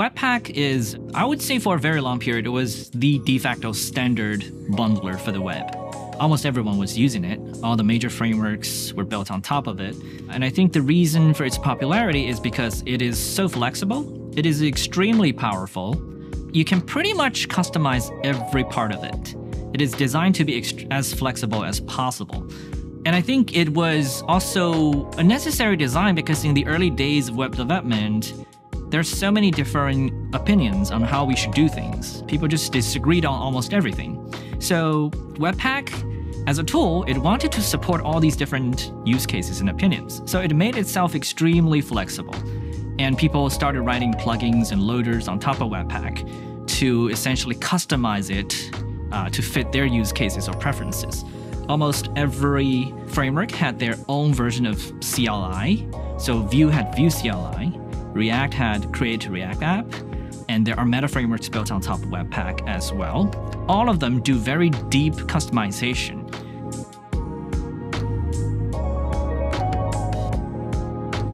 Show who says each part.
Speaker 1: Webpack is, I would say for a very long period, it was the de facto standard bundler for the web. Almost everyone was using it. All the major frameworks were built on top of it. And I think the reason for its popularity is because it is so flexible, it is extremely powerful. You can pretty much customize every part of it. It is designed to be as flexible as possible. And I think it was also a necessary design because in the early days of web development, there's so many differing opinions on how we should do things. People just disagreed on almost everything. So Webpack, as a tool, it wanted to support all these different use cases and opinions. So it made itself extremely flexible. And people started writing plugins and loaders on top of Webpack to essentially customize it uh, to fit their use cases or preferences. Almost every framework had their own version of CLI. So Vue had Vue CLI, React had Create React app, and there are meta frameworks built on top of Webpack as well. All of them do very deep customization.